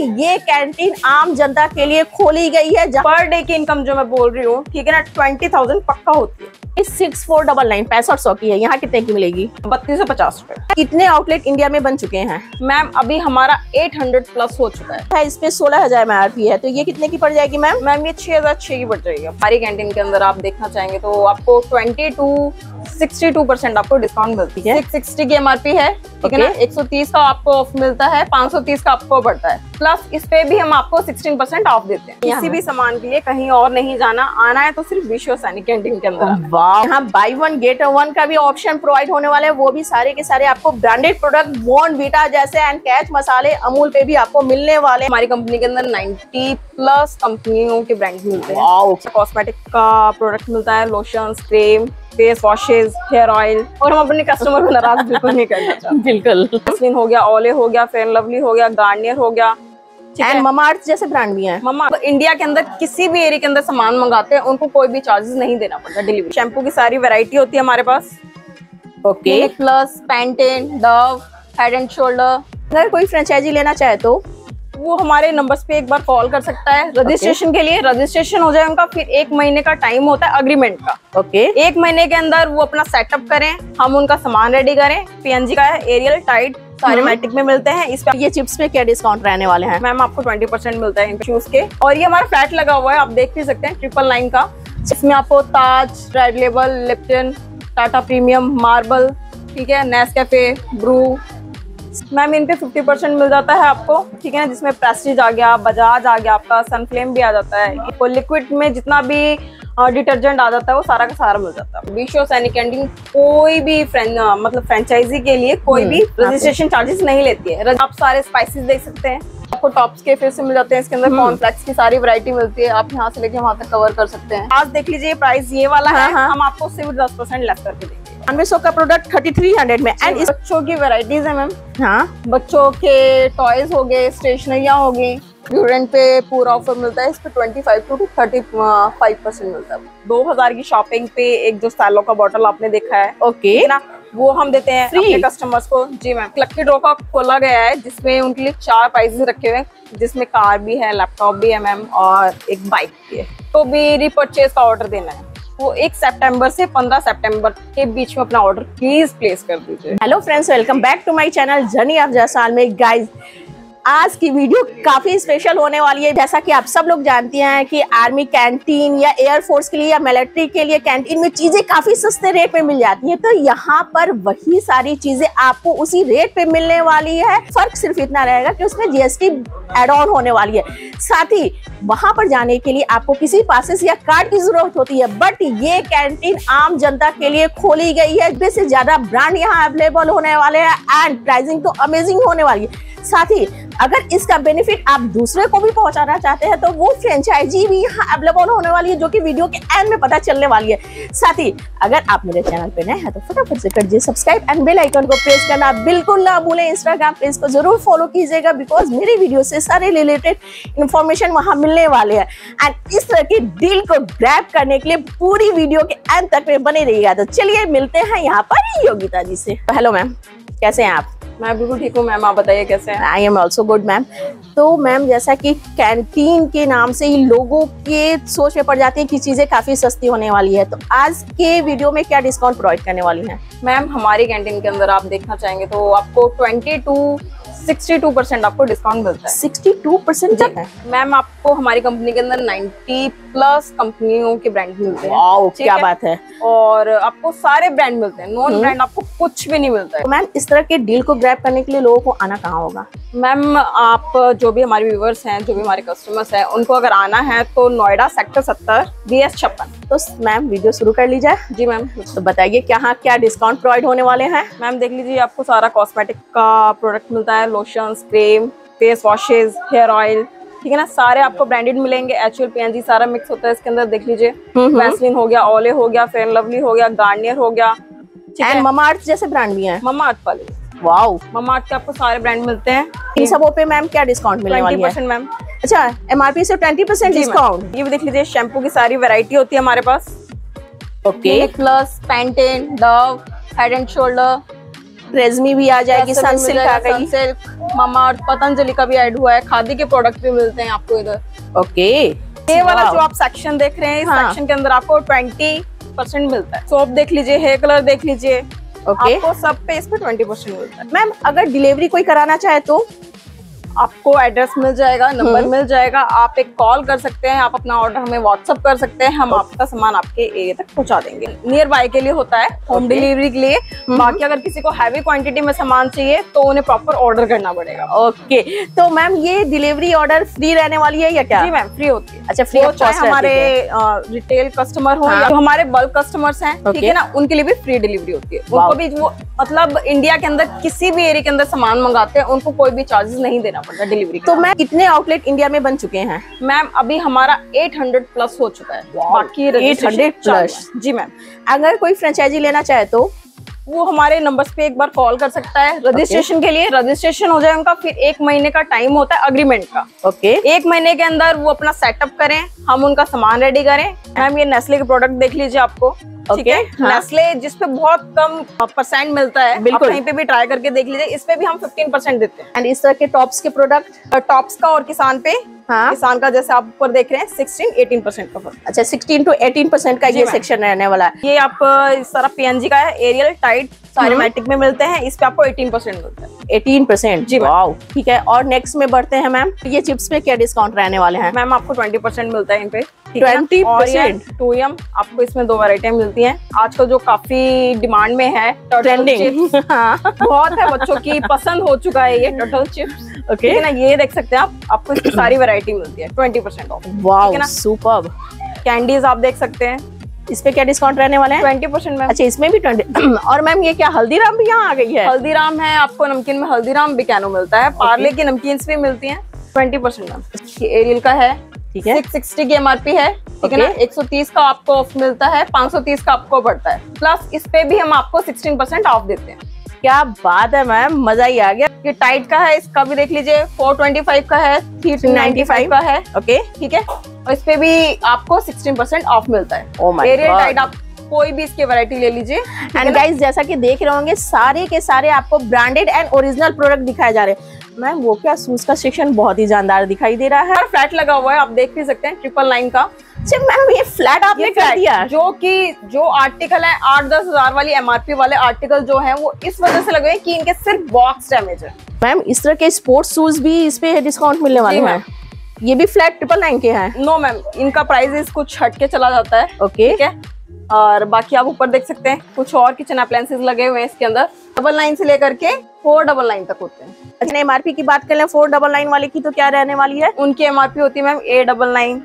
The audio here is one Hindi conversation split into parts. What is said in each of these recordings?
ये कैंटीन आम जनता के लिए खोली गई है। पर डे की इनकम जो मैं बोल रही हूँ, ठीक है ना ट्वेंटी थाउज़ेंड पक्का होती है। सिक्स फोर डबल नाइन पैंसठ सौ की है। यहाँ कितने की मिलेगी? बत्तीस सौ पचास रुपए। कितने आउटलेट इंडिया में बन चुके हैं? मैम अभी हमारा 800 प्लस हो चुका है। इसमें सोलह हज़ार एम आर पी है तो ये कितने की पड़ जाएगी मैम मैम ये छह हज़ार छह की पड़ जाएगी। हमारी कैंटीन के अंदर आप देखना चाहेंगे तो आपको twenty two sixty two percent आपको डिस्काउंट मिलती है। सिक्स सिक्सटी की एमआरपी है ठीक है ना? एक सौ तीस का आपको ऑफ़ मिलता है पाँच सौ तीस का आपको बढ़ता है। प्लस इस पे भी हम आपको सिक्सटीन परसेंट ऑफ़ देते हैं। किसी भी सामान के लिए कहीं और नहीं जाना आना है तो सिर्फ़ विश्व सैनिक कैंटीन के अंदर वाह यहाँ बाई वन गेट वन का भी ऑप्शन प्रोवाइड होने वाले हैं। वो भी सारे के सारे आपको ब्रांडेड प्रोडक्ट बोन बीटा जैसे एंड कैच मसाले अमूल पे भी आपको मिलने वाले हमारी कंपनी के अंदर 90 प्लस कंपनियों के ब्रांड मिलते हैं। कॉस्मेटिक का प्रोडक्ट मिलता है lotion cream face washes hair oil और हम अपने कस्टमर को नाराज़ बिल्कुल नहीं करना बिल्कुल। हो गया ओले हो गया फेयर लवली हो गया गार्नियर हो गया। एंड ममा अर्थ जैसे ब्रांड भी हैं। ममा इंडिया के अंदर किसी भी एरिया के अंदर सामान मंगाते हैं उनको कोई भी चार्जेस नहीं देना पड़ता डिलीवरी शैम्पू की सारी वेरायटी होती है हमारे पास। Okay plus Pantene Dove Head and Shoulders अगर कोई फ्रेंचाइजी लेना चाहे तो। वो हमारे नंबर्स पे एक बार कॉल कर सकता है। Registration okay. के लिए रजिस्ट्रेशन हो जाए उनका फिर एक महीने का टाइम होता है अग्रीमेंट का। Okay okay. एक महीने के अंदर वो अपना सेटअप करें हम उनका सामान रेडी करें। पीएनजी का है एरियल टाइट सारे में मिलते हैं। इस पर ये चिप्स में क्या डिस्काउंट रहने वाले हैं? मैम आपको ट्वेंटी परसेंट मिलता है इन शूज़ के। और ये हमारा फ्लैट लगा हुआ है आप देख भी सकते हैं ट्रिपल लाइन का। इसमें आपको Taj red label Lipton Tata premium marble ठीक है नेस कैफ़े ब्रू मैम इन पे 50 परसेंट मिल जाता है आपको ठीक है ना? जिसमें प्रेस्टीज आ गया बजाज आ गया आपका सनफ्लेम भी आ जाता है। तो लिक्विड में जितना भी डिटर्जेंट आ जाता है वो सारा का सारा मिल जाता है। विशो सैनिक कैंटीन कोई भी मतलब फ्रेंचाइजी के लिए कोई भी रजिस्ट्रेशन हम्म, चार्जेस नहीं लेती है। आप सारे स्पाइसेस देख सकते हैं। आपको टॉप्स के फिर से मिल जाते हैं इसके अंदर कॉर्नफ्लेक्स हम्म। की सारी वैरायटी मिलती है। आप यहाँ से लेके वहाँ तक कवर कर सकते हैं। आज देख लीजिए प्राइस ये वाला है हाँ, हाँ। हम आपको सिर्फ़ दस परसेंट लेस करके देंगे। बानवे सौ का प्रोडक्ट थर्टी थ्री हंड्रेड में एंड इस बच्चों की वेराइटीज है मैम। हाँ। बच्चों के टॉयज हो गए स्टेशनरिया हो गई ड्यूरेंट पे पूरा ऑफ़र मिलता है इस पे twenty five to thirty five percent मिलता है। दो हज़ार की शॉपिंग पे एक जो सैलो का बॉटल आपने देखा है। Okay okay. ना? वो हम देते हैं अपने कस्टमर्स को। जी मैम। लक्की ड्रॉ का खोला गया है जिसमें उनके लिए चार प्राइजेस रखे हुए हैं जिसमें कार भी है लैपटॉप भी है मैम और एक बाइक भी है। तो भी रिपर्चेज का ऑर्डर देना है। वो एक सितंबर से 15 सितंबर के बीच में अपना ऑर्डर प्लीज़ प्लेस कर दीजिए। Hello friends welcome back to my channel journey of Jaisalmer. Guys आज की वीडियो काफ़ी स्पेशल होने वाली है। जैसा कि आप सब लोग जानती हैं कि आर्मी कैंटीन या एयरफोर्स के लिए या मिलिट्री के लिए कैंटीन में चीज़ें काफ़ी सस्ते रेट पे मिल जाती हैं। तो यहाँ पर वही सारी चीज़ें आपको उसी रेट पे मिलने वाली है। फ़र्क सिर्फ़ इतना रहेगा कि उसमें जीएसटी एड ऑन होने वाली है। साथ ही वहाँ पर जाने के लिए आपको किसी पासिस या कार्ड की ज़रूरत होती है। बट ये कैंटीन आम जनता के लिए खोली गई है। से ज़्यादा ब्रांड यहाँ अवेलेबल होने वाले हैं। एंड प्राइसिंग तो अमेजिंग होने वाली है। साथ ही अगर इसका बेनिफिट आप दूसरे को भी पहुंचाना चाहते हैं तो वो फ्रेंचाइजी भी यहाँ अवेलेबल होने वाली है, जो कि वीडियो के एंड में पता चलने वाली है। साथ ही, अगर आप मेरे चैनल पे नए हैं तो फटाफट से कर दीजिए सब्सक्राइब एंड बेल आइकन को प्रेस करना बिल्कुल ना भूलें। इंस्टाग्राम पेज को ज़रूर फॉलो कीजिएगा बिकॉज़ मेरी वीडियो से सारे रिलेटेड इन्फॉर्मेशन वहाँ मिलने वाले हैं। एंड इस तरह की डील को ग्रैप करने के लिए पूरी वीडियो के एंड तक में बने रहिएगा। तो चलिए मिलते हैं यहाँ पर योगिता जी से। हेलो मैम कैसे हैं आप? मैं बिल्कुल ठीक हूँ मैम आप बताइए कैसे हैं? I am also good ma'am तो मैम जैसा कि कैंटीन के नाम से ही लोगों के सोच में पड़ जाती है कि चीज़ें काफ़ी सस्ती होने वाली है। तो आज के वीडियो में क्या डिस्काउंट प्रोवाइड करने वाली हैं? मैम हमारी कैंटीन के अंदर आप देखना चाहेंगे तो आपको twenty two sixty two percent आपको डिस्काउंट मिलता है। सिक्सटी टू परसेंट मैम आपको हमारी कंपनी के अंदर नाइन्टी प्लस कंपनियों के ब्रांड मिलते हैं। क्या बात है। और आपको सारे ब्रांड मिलते हैं। नॉन ब्रांड आपको कुछ भी नहीं मिलता है। मैम इस तरह के डील को ग्रैप करने के लिए लोगों को आना कहाँ होगा? मैम आप जो भी हमारे व्यूवर्स हैं जो भी हमारे कस्टमर्स हैं उनको अगर आना है तो नोएडा सेक्टर सत्तर बी एस छप्पन। तो मैम वीडियो शुरू कर लीजिए। जी मैम तो बताइए क्या क्या डिस्काउंट प्रोवाइड होने वाले हैं? मैम देख लीजिए आपको सारा कॉस्मेटिक का प्रोडक्ट मिलता है lotion cream face washes hair oil ठीक है ना? सारे आपको ब्रांडेड मिलेंगे एच एल पी सारा मिक्स होता है इसके अंदर देख लीजिए। वैसलिन हो गया ओले हो गया फेयर लवली हो गया गार्नियर हो गया ममा जैसे ब्रांड भी है? ममा अर्थ वाले। वाओ ममा अर्थ के आपको सारे ब्रांड मिलते हैं। इन सबों पे मैम क्या डिस्काउंट मिलने वाली है? मैम। अच्छा एमआरपी से ट्वेंटी परसेंट डिस्काउंट ये भी देख लीजिए शैम्पू की सारी वेरायटी होती है हमारे पास। Okay plus Pantene Dove Head and Shoulders Tresemme भी आ जाएगी सनसिल्क आ गई। सनसिल्क मामा अर्थ पतंजलि का भी ऐड हुआ है। खादी के प्रोडक्ट भी मिलते हैं आपको इधर। ओके ये वाला जो आप सेक्शन देख रहे हैं इस हाँ। सेक्शन के अंदर आपको ट्वेंटी परसेंट मिलता है। सोप देख लीजिए हेयर कलर देख लीजिए। ओके आपको सब पे इस पे ट्वेंटी परसेंट मिलता है। मैम अगर डिलीवरी कोई कराना चाहे तो? आपको एड्रेस मिल जाएगा नंबर हम्म। मिल जाएगा आप एक कॉल कर सकते हैं आप अपना ऑर्डर हमें व्हाट्सअप कर सकते हैं हम आपका सामान आपके एरिया तक पहुँचा देंगे। नियर बाय के लिए होता है होम डिलीवरी के लिए। हम्म। बाकी अगर किसी को हैवी क्वांटिटी में सामान चाहिए तो उन्हें प्रॉपर ऑर्डर करना पड़ेगा। ओके तो मैम ये डिलीवरी ऑर्डर फ्री रहने वाली है या क्या? जी मैम फ्री होती है। अच्छा फ्री हमारे रिटेल कस्टमर हो हाँ। या जो हमारे बल्क कस्टमर्स हैं ठीक है ना उनके लिए भी फ्री डिलीवरी होती है। उनको भी वो मतलब इंडिया के अंदर किसी भी एरिया के अंदर सामान मंगाते हैं उनको कोई भी चार्जेस नहीं देना पड़ता डिलीवरी तो मैम कितने आउटलेट इंडिया में बन चुके हैं। मैम अभी हमारा 800 प्लस हो चुका है। बाकी 800 registration चालू जी मैम। अगर कोई फ्रेंचाइजी लेना चाहे तो? वो हमारे नंबर्स पे एक बार कॉल कर सकता है। Registration okay. के लिए रजिस्ट्रेशन हो जाए उनका फिर एक महीने का टाइम होता है अग्रीमेंट का। Okay okay. एक महीने के अंदर वो अपना सेटअप करें हम उनका सामान रेडी करें। मैम ये नेस्ले के प्रोडक्ट देख लीजिए आपको। ठीक Okay, है? हाँ। नेस्ले जिसपे बहुत कम परसेंट मिलता है। बिल्कुल। कहीं पे भी ट्राई करके देख लीजिए इस पे भी हम 15 परसेंट देते हैं। एंड इस तरह के टॉप्स के प्रोडक्ट टॉप्स का और किसान पे हाँ। किसान का जैसे आप ऊपर देख रहे हैं 16 18 परसेंट का फ़र्क। अच्छा 16 टू 18 परसेंट का ये सेक्शन रहने वाला है। ये आप इस तरह पीएनजी का है एरियल टाइट सारे हम्म। में मिलते हैं इस पे आपको 18 परसेंट मिलता है। 18 परसेंट जी वाओ ठीक है और नेक्स्ट में बढ़ते हैं मैम। ये चिप्स पे क्या डिस्काउंट रहने वाले हैं? मैम आपको 20 परसेंट मिलता है इन पे। ठीक है ना? 20% और ये टू एम आपको इसमें दो वैरायटियाँ मिलती हैं। आजकल जो काफ़ी डिमांड में है ट्रेंडिंग हाँ बहुत है बच्चों की पसंद हो चुका है ये टोटल चिप्स ओके है ना? ये देख सकते हैं आप आपको इसकी सारी वैरायटी मिलती है twenty percent off? Superb candies आप देख सकते हैं। इस पे क्या डिस्काउंट रहने वाले हैं? Twenty percent ma'am. अच्छा इसमें भी 20 और मैम ये क्या हल्दीराम भी यहाँ आ गई है? हल्दीराम है आपको नमकीन में हल्दीराम बिकानो मिलता है। पार्ले की नमकीन भी मिलती हैं। Twenty percent ma'am. एरियल का है ठीक है? सिक्स सिक्सटी की एमआरपी है ठीक है ना. एक सौ तीस का आपको ऑफ़ मिलता है पाँच सौ तीस का आपको पड़ता है। प्लस इस पे भी हम आपको सिक्सटीन परसेंट ऑफ़ देते हैं। क्या बात है मैम मज़ा ही आ गया। ये टाइट का है इसका भी देख लीजिए फोर ट्वेंटी फाइव का है थ्री नाइन्टी फाइव का है ओके। ठीक है? और इस पे भी आपको सिक्सटीन परसेंट ऑफ़ मिलता है। Oh. टाइट आप कोई भी इसकी वैरायटी ले लीजिए एंड गाइस जैसा कि देख रहे होंगे सारे के सारे आपको ब्रांडेड एंड ओरिजिनल प्रोडक्ट दिखाए जा रहे हैं। मैम वो क्या शूज़ का सेक्शन बहुत ही जानदार दिखाई दे रहा है। हर फ्लैट लगा हुआ है आप देख भी सकते हैं ट्रिपल नाइन का। अच्छा मैम ये फ्लैट आपने ये कर दिया। जो कि जो आर्टिकल है आठ दस हज़ार वाली एमआरपी वाले आर्टिकल जो है वो इस वजह से लगे हैं कि इनके सिर्फ़ बॉक्स डैमेज है। मैम इस तरह के स्पोर्ट्स शूज़ भी इस पे डिस्काउंट मिलने वाले हैं। ये भी फ्लैट ट्रिपल नाइन के हैं। नो मैम इनका प्राइस कुछ हट के चला जाता है। ओके है? और बाकी आप ऊपर देख सकते हैं, कुछ और किचन अप्लायसेज लगे हुए हैं इसके अंदर। डबल नाइन से लेकर के फोर डबल नाइन तक होते हैं। अच्छा एमआरपी की बात कर लें फोर डबल नाइन वाले की तो क्या रहने वाली है? उनकी एमआरपी होती है ma'am A double nine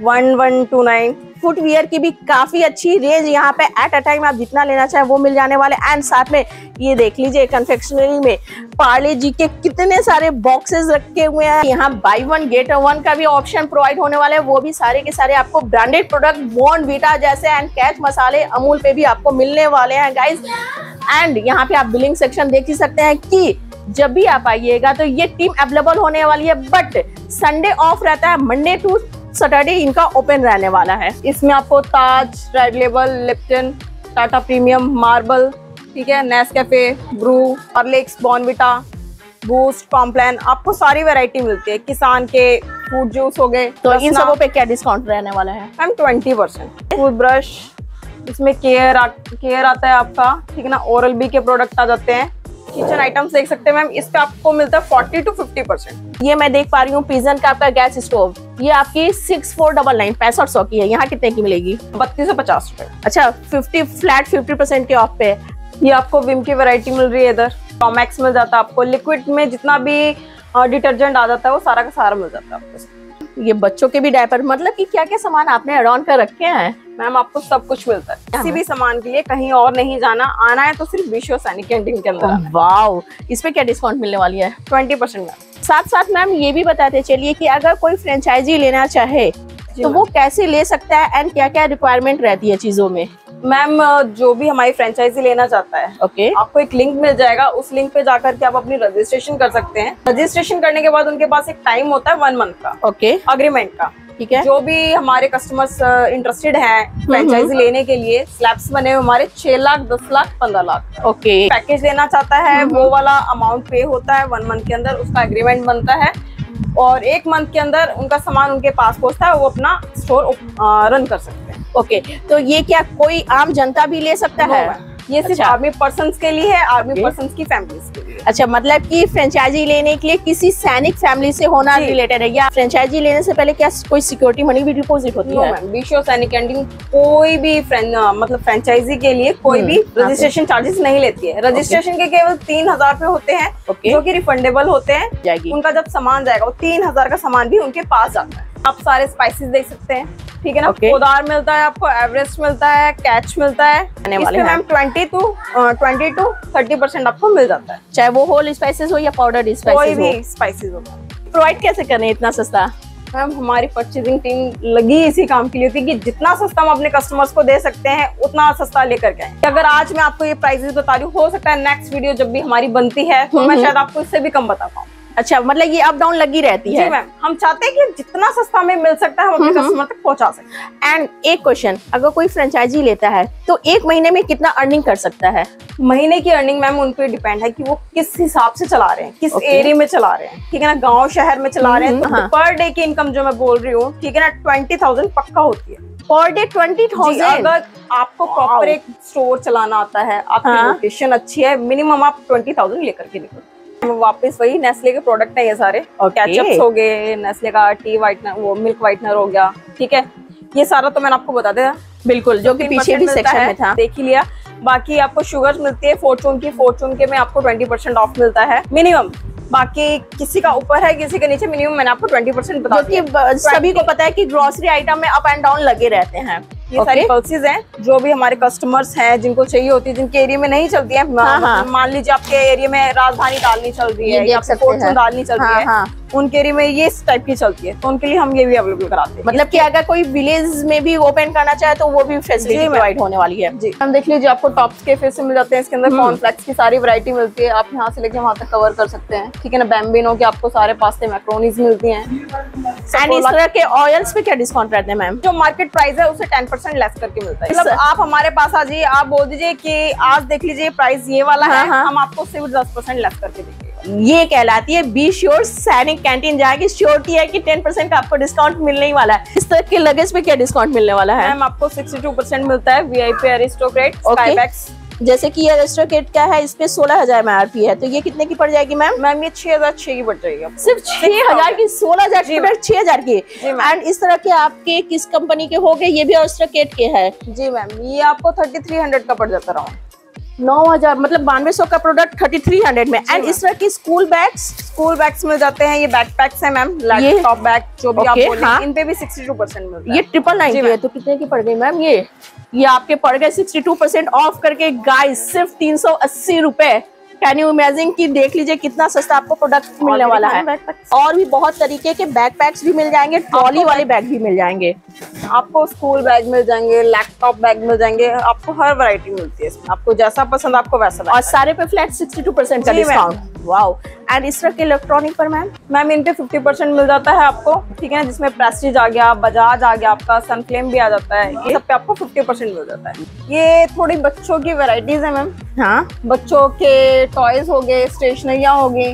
one one two nine footwear की भी काफ़ी अच्छी रेंज यहाँ पे एट अ टाइम आप जितना लेना चाहे वो मिल जाने वाले। एंड साथ में ये देख लीजिए कन्फेक्शनरी में पार्ले जी के कितने सारे बॉक्सेस रखे हुए हैं। यहाँ बाई वन गेट वन का भी ऑप्शन प्रोवाइड होने वाला है। वो भी सारे के सारे आपको ब्रांडेड प्रोडक्ट बॉन्ड वीटा जैसे एंड कैच मसाले, अमूल पे भी आपको मिलने वाले हैं गाइज़ एंड यहाँ पे आप बिलिंग सेक्शन देख ही सकते हैं कि जब भी आप आइएगा तो ये टीम अवेलेबल होने वाली है। बट संडे ऑफ़ रहता है मंडे टू सैटरडे इनका ओपन रहने वाला है। इसमें आपको Taj red label Lipton Tata premium marble ठीक है Nescafe Bru Horlicks Bournvita Boost Complan आपको सारी वैरायटी मिलती है। किसान के फ्रूट जूस हो गए तो इन सबों पे क्या डिस्काउंट रहने वाला है? Ma'am twenty percent tooth brush इसमें केयर आ, केयर आता है आपका ठीक है ना? ओरल बी के प्रोडक्ट आ जाते हैं। किचन आइटम्स देख सकते हैं मैम। इस पे आपको मिलता है फोर्टी टू फिफ्टी परसेंट ये मैं देख पा रही हूँ पिजन का आपका गैस स्टोव ये आपकी सिक्स फोर डबल नाइन पैंसठ सौ की है। यहाँ कितने की मिलेगी? बत्तीस से पचास रुपए। अच्छा फिफ्टी फ्लैट फिफ्टी परसेंट के ऑफ़ पे। ये आपको विम की वैरायटी मिल रही है इधर। कॉमेक्स मिल जाता है आपको। लिक्विड में जितना भी डिटर्जेंट आ जाता है, वो सारा का सारा मिल जाता है आपको। ये बच्चों के भी डायपर मतलब कि क्या क्या सामान आपने अराउंड कर रखे हैं? मैम आपको सब कुछ मिलता है। किसी भी सामान के लिए कहीं और नहीं जाना आना है तो सिर्फ़ विश्व सैनिक कैंटीन के अंदर। वाओ। इस पे क्या डिस्काउंट मिलने वाली है? Twenty percent ma'am. साथ साथ मैम ये भी बताते चलिए कि अगर कोई फ्रेंचाइजी लेना चाहे तो वो कैसे ले सकता है एंड क्या क्या रिक्वायरमेंट रहती है चीज़ों में? मैम जो भी हमारी फ्रेंचाइजी लेना चाहता है ओके okay. आपको एक लिंक मिल जाएगा। उस लिंक पे जाकर के आप अपनी रजिस्ट्रेशन कर सकते हैं। रजिस्ट्रेशन करने के बाद उनके पास एक टाइम होता है वन मंथ का। Okay okay. अग्रीमेंट का। ठीक है? जो भी हमारे कस्टमर्स इंटरेस्टेड हैं फ्रेंचाइजी लेने के लिए स्लैब्स बने हुए हमारे छह लाख दस लाख पंद्रह लाख। ओके पैकेज लेना चाहता है वो वाला अमाउंट पे होता है वन मंथ के अंदर उसका एग्रीमेंट बनता है। और एक मंथ के अंदर उनका सामान उनके पास पहुँचता है वो अपना स्टोर रन कर सकते हैं। ओके तो ये क्या कोई आम जनता भी ले सकता है. ये सिर्फ़ अच्छा। आर्मी पर्सन के लिए है आर्मी पर्सन की फैमिलीज़ के लिए। अच्छा मतलब कि फ्रेंचाइजी लेने के लिए किसी सैनिक फैमिली से होना रिलेटेड है या फ्रेंचाइजी लेने से पहले क्या कोई सिक्योरिटी मनी भी डिपोजिट होती है? बीशो सैनिक कैंटीन कोई भी मतलब फ्रेंचाइजी के लिए कोई हम्म, भी रजिस्ट्रेशन चार्जेस नहीं लेती है। रजिस्ट्रेशन के केवल तीन हज़ार रुपए होते हैं जो की रिफंडेबल होते हैं। उनका जब सामान जाएगा वो तीन हज़ार का सामान भी उनके पास जाता है। आप सारे स्पाइसेस देख सकते हैं। ठीक है ना? Okay. कोदार मिलता है आपको एवरेस्ट मिलता है कैच मिलता है। इसमें ma'am twenty two twenty to thirty percent आपको मिल जाता है। चाहे वो होल स्पाइसेस हो या पाउडर कोई स्पाइसेस हो। भी स्पाइसेस होगा प्रोवाइड कैसे करें इतना सस्ता? मैम हमारी परचेजिंग टीम लगी इसी काम के लिए है कि जितना सस्ता हम अपने कस्टमर्स को दे सकते हैं उतना सस्ता लेकर के आएँ। अगर आज मैं आपको ये प्राइसेस बता रही हूँ हो सकता है नेक्स्ट वीडियो जब भी हमारी बनती है तो मैं। शायद आपको इससे भी कम बता पाऊँ। अच्छा मतलब ये अप डाउन लगी रहती है। मैम हम चाहते हैं कि जितना सस्ता हमें मिल सकता है हम अपने कस्टमर तक पहुँचा सकते एंड एक क्वेश्चन अगर कोई फ्रेंचाइजी लेता है तो एक महीने में कितना अर्निंग कर सकता है? महीने की अर्निंग मैम उन पे डिपेंड है कि वो किस हिसाब से चला रहे हैं किस Okay. एरिया में चला रहे हैं। ठीक है ना गाँव शहर में चला रहे हैं तो हाँ। पर डे की इनकम जो मैं बोल रही हूँ ठीक है ना ट्वेंटी थाउज़ेंड पक्का होती है। पर डे ट्वेंटी थाउज़ेंड अगर आपको प्रॉपर एक स्टोर चलाना आता है आपकी हाँ। लोकेशन अच्छी है मिनिमम आप ट्वेंटी थाउज़ेंड लेकर के निकलो। वापस वही नेस्ले के प्रोडक्ट है ये सारे। Okay. कैचअप्स हो गए नेस्ले का टी वाइटनर वो मिल्क वाइटनर हो गया ठीक है? ये सारा तो मैंने आपको बता दिया। बिल्कुल जो कि पीछे भी सेक्शन में था। देख ही लिया। बाकी आपको शुगर मिलती है फोर्चून की फोर्चून के में आपको ट्वेंटी परसेंट ऑफ़ मिलता है। मिनिमम बाकी किसी का ऊपर है किसी के नीचे मिनिमम मैंने आपको ट्वेंटी परसेंट बता सभी को पता है कि ग्रोसरी आइटम में अप एंड डाउन लगे रहते हैं। ये okay. सारी पल्सेज हैं जो भी हमारे कस्टमर्स हैं जिनको चाहिए होती है जिनके एरिया में नहीं चलती है हाँ, हाँ। मान लीजिए आपके एरिया में राजधानी डालनी चल रही ये है देख चल रही फिर फॉर्चून हैं। उनके एरिया में ये इस टाइप की चलती है तो उनके लिए हम ये भी अवेलेबल कराते हैं। मतलब कि अगर कोई विलेज में भी ओपन करना चाहे तो वो भी फैसिलिटी प्रोवाइड होने वाली है। जी। हम देख लीजिए आपको टॉप्स के फिर से मिल जाते हैं इसके अंदर कॉर्नफ्लेक्स की सारी वैरायटी मिलती है आप यहाँ से लेके वहाँ तक कवर कर सकते हैं। ठीक है ना बैम्बिनो के आपको सारे पास्ते मैक्रोनीज मिलती है। एंड इस तरह के ऑयल्स पे क्या डिस्काउंट रहते हैं मैम जो मार्केट प्राइस है उसे टेन परसेंट लेस करके मिलता है। मतलब आप हमारे पास आ जाइए आप बोल दीजिए कि आज देख लीजिए प्राइस ये वाला हाँ, है हाँ। हम आपको सिर्फ़ दस परसेंट लेस करके देंगे। ये कहलाती है बी श्योर सैनिक कैंटीन जाएगी श्योरिटी है कि टेन परसेंट का आपको डिस्काउंट मिलने ही वाला है। इस तरह के लगेज पे क्या डिस्काउंट मिलने वाला है? मैम आपको 62 परसेंट मिलता है वीआईपी एरिस्टोक्रेट Okay. जैसे कि ये रेस्टो किट क्या है इस पे सोलह हज़ार में आरपी है तो ये कितने की पड़ जाएगी मैम मैम ये छह हज़ार छह की पड़ जाएगी सिर्फ़ छह हज़ार की सोलह हज़ार की छह हज़ार की। एंड इस तरह के आपके किस कंपनी के हो गए ये भी ऑस्ट्रा किट के है। जी मैम ये आपको थर्टी थ्री हंड्रेड का पड़ जाता रहा नौ हज़ार मतलब बानवे सौ का प्रोडक्ट थर्टी थ्री हंड्रेड में एंड इस तरह की स्कूल बैग्स स्कूल बैग्स मिल जाते हैं ये बैक पैक्स है मैम लैपटॉप बैग जो भी आप Okay, आप हाँ। इन पे भी 62 परसेंट मिलता ये है। ट्रिपल नाइन है तो कितने की पड़ गई मैम ये? ये आपके पड़ गए सिक्सटी टू परसेंट ऑफ़ करके गाइस सिर्फ़ तीन सौ अस्सी रुपए। कैन यू इमेजिन की देख लीजिए कितना सस्ता आपको प्रोडक्ट मिलने वाला है। और भी बहुत तरीके के बैग पैक्स भी मिल जाएँगे ट्रॉली वाले बैग भी मिल जाएँगे। आपको स्कूल बैग मिल जाएँगे लैपटॉप बैग मिल जाएँगे आपको हर वरायटी मिलती है आपको जैसा पसंद आपको वैसा और सारे पे फ्लैट सिक्सटी टू परसेंट का डिस्काउंट वाओ एंड इस तरह के इलेक्ट्रॉनिक पर मैम मैम इन पे 50 परसेंट मिल जाता है आपको ठीक है ना? जिसमें प्रेस्टीज आ गया बजाज आ गया आपका सनफ्लेम भी आ जाता है। ये सब पे आपको 50 परसेंट मिल जाता है। ये थोड़ी बच्चों की वेराइटीज है मैम हाँ? बच्चों के टॉयज हो गए स्टेशनरियाँ हो गई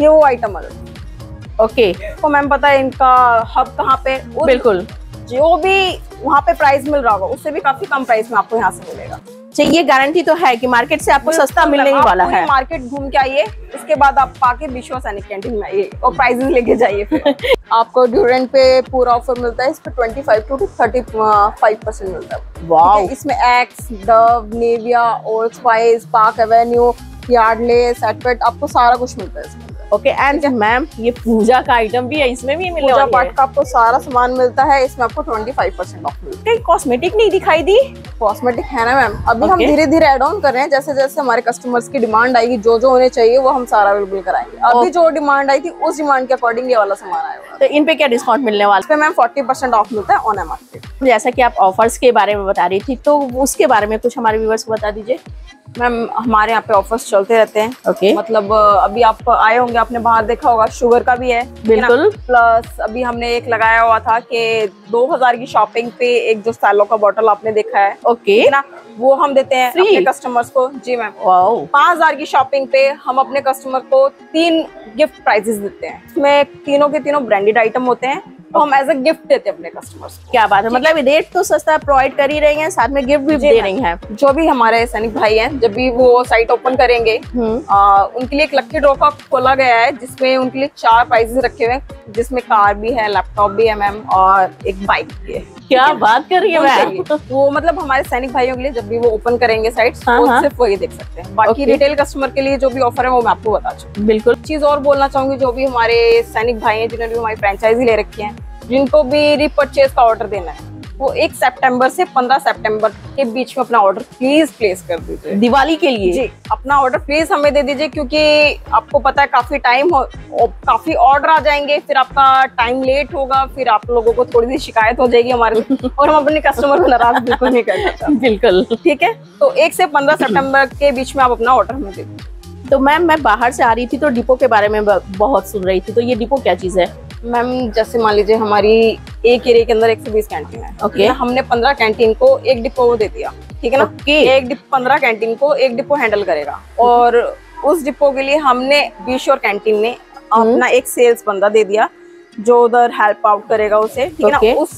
ये वो आइटम आ जाते ओके तो मैम पता है इनका हब कहाँ पे? बिल्कुल। जो भी वहाँ पे प्राइस मिल रहा होगा उससे भी काफ़ी कम प्राइस में आपको यहाँ से मिलेगा। ये गारंटी तो है कि मार्केट से आपको सस्ता मिलने ही वाला है। मार्केट घूम के आइए उसके बाद आप पाके विश्व सैनिक कैंटीन में आइए और प्राइजेस लेके जाइए फिर। आपको ड्यूरेंट पे पूरा ऑफ़र मिलता है इस पे 25 टू थर्टी फाइव परसेंट मिलता है। वाओ इसमें Axe Dove Nivea Old Spice Park Avenue Yardley Set Wet आपको सारा कुछ मिलता है इसमें। ओके एंड मैम ये पूजा का आइटम भी है इसमें भी मिलने पूजा पाठ का आपको सारा सामान मिलता है इसमें आपको 25 परसेंट ऑफ़ मिलता है। कहीं कॉस्मेटिक नहीं दिखाई दी? कॉस्मेटिक है ना मैम अभी okay. हम धीरे धीरे एड ऑन कर रहे हैं जैसे जैसे हमारे कस्टमर्स की डिमांड आएगी जो जो उन्हें चाहिए वो हम सारा अवेलेबल कराएँगे। अभी Okay. जो डिमांड आई थी उस डिमांड के अकॉर्डिंग ये वाला सामान आया तो इन पे क्या डिस्काउंट मिलने वाला? पे मैम फोर्टी परसेंट ऑफ़ मिलता है ऑन एम है जैसा कि आप ऑफर्स के बारे में बता रही थी तो उसके बारे में कुछ हमारे व्यूवर्स को बता दीजिए। मैम हमारे यहाँ पे ऑफर्स चलते रहते हैं। ओके मतलब अभी आप आए होंगे होंगे आपने बाहर देखा होगा शुगर का भी है। बिल्कुल। प्लस अभी हमने एक लगाया हुआ था कि 2000 की शॉपिंग पे एक जो सैलो का बॉटल आपने देखा है। Okay okay. ना? वो हम देते हैं? अपने कस्टमर्स को। जी मैम पाँच हज़ार की शॉपिंग पे हम अपने कस्टमर को तीन गिफ्ट प्राइजेस देते हैं। इसमें तीनों के तीनों ब्रांडेड आइटम होते हैं। तो हम एज अ गिफ्ट देते हैं अपने कस्टमर्स क्या बात है? मतलब रेट तो सस्ता प्रोवाइड कर ही रही हैं साथ में गिफ्ट भी दे रही है। जो भी हमारे सैनिक भाई है जब भी वो साइट ओपन करेंगे हम्म। उनके लिए एक लक्की ड्रॉ का खोला गया है जिसमें उनके लिए चार प्राइजेस रखे हुए हैं जिसमें कार भी है लैपटॉप भी है मैम और एक बाइक भी है। क्या बात कर रही है मैम वो मतलब हमारे सैनिक भाइयों के लिए जब भी वो ओपन करेंगे साइट हाँ, वो हाँ। सिर्फ़ वही देख सकते हैं। बाकी. रिटेल कस्टमर के लिए जो भी ऑफ़र है वो मैं आपको बता चुकी बिल्कुल। चीज़ और बोलना चाहूँगी जो भी हमारे सैनिक भाई हैं जिन्होंने भी हमारी फ्रेंचाइजी ले रखी है जिनको भी रिपर्चेज का ऑर्डर देना है वो एक सितंबर से 15 सितंबर के बीच में अपना ऑर्डर प्लीज़ प्लेस कर दीजिए। दिवाली के लिए? जी अपना ऑर्डर प्लीज़ हमें दे दीजिए क्योंकि आपको पता है काफ़ी टाइम हो काफ़ी ऑर्डर आ जाएँगे फिर आपका टाइम लेट होगा फिर आप लोगों को थोड़ी सी शिकायत हो जाएगी हमारे और हम अपने कस्टमर को नाराज़ बिल्कुल नहीं करना चाहते बिल्कुल। ठीक है? तो एक से पंद्रह सेप्टेम्बर के बीच में आप अपना ऑर्डर हमें दे दीजिए। तो मैम मैं बाहर से आ रही थी तो डिपो के बारे में बहुत सुन रही थी तो ये डिपो क्या चीज़ है? मैम जैसे मान लीजिए हमारी एक एरिया के अंदर 120 कैंटीन है ओके Okay. है? हमने 15 कैंटीन को एक डिपो दे दिया ठीक है ना Okay. एक डिप पंद्रह कैंटीन को एक डिपो हैंडल करेगा और उस डिपो के लिए हमने बीश्योर कैंटीन ने अपना एक सेल्स बंदा दे दिया जो उधर हेल्प आउट करेगा उसे ठीक है Okay. ना उस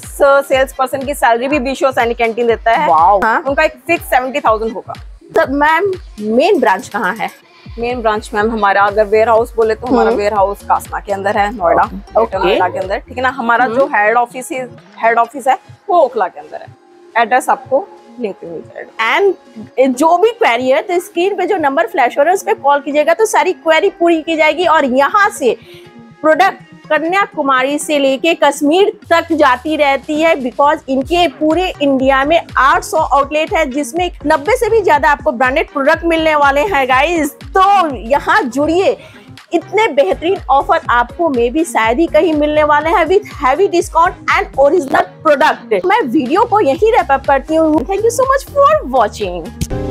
सेल्स पर्सन की सैलरी भी बीश्योर सैनिक कैंटीन देता है हाँ उनका एक फिक्स सेवेंटी थाउज़ेंड होगा तो मैम मेन ब्रांच कहाँ है मेन ब्रांच मैम हमारा अगर वेयर हाउस बोले तो हमारा वेयर हाउस कासना के अंदर है नोएडा नोएडा के अंदर। ठीक है ना? हमारा जो हेड ऑफ़िस हेड ऑफ़िस है वो ओखला के अंदर है। एड्रेस आपको लिंक पे मिल जाएगा। एंड जो भी क्वेरी है तो स्क्रीन पे जो नंबर फ्लैश हो रहा है उस पर कॉल कीजिएगा तो सारी क्वेरी पूरी की जाएगी। और यहाँ से प्रोडक्ट कन्याकुमारी से लेके कश्मीर तक जाती रहती है बिकॉज़ इनके पूरे इंडिया में 800 आउटलेट है, जिसमें 90 से भी ज़्यादा आपको ब्रांडेड प्रोडक्ट मिलने वाले हैं गाइस तो यहाँ जुड़िए। इतने बेहतरीन ऑफ़र आपको मे भी शायद ही कहीं मिलने वाले हैं with heavy discount and original product मैं वीडियो को यहीं रैप अप करती हूँ। Thank you so much for watching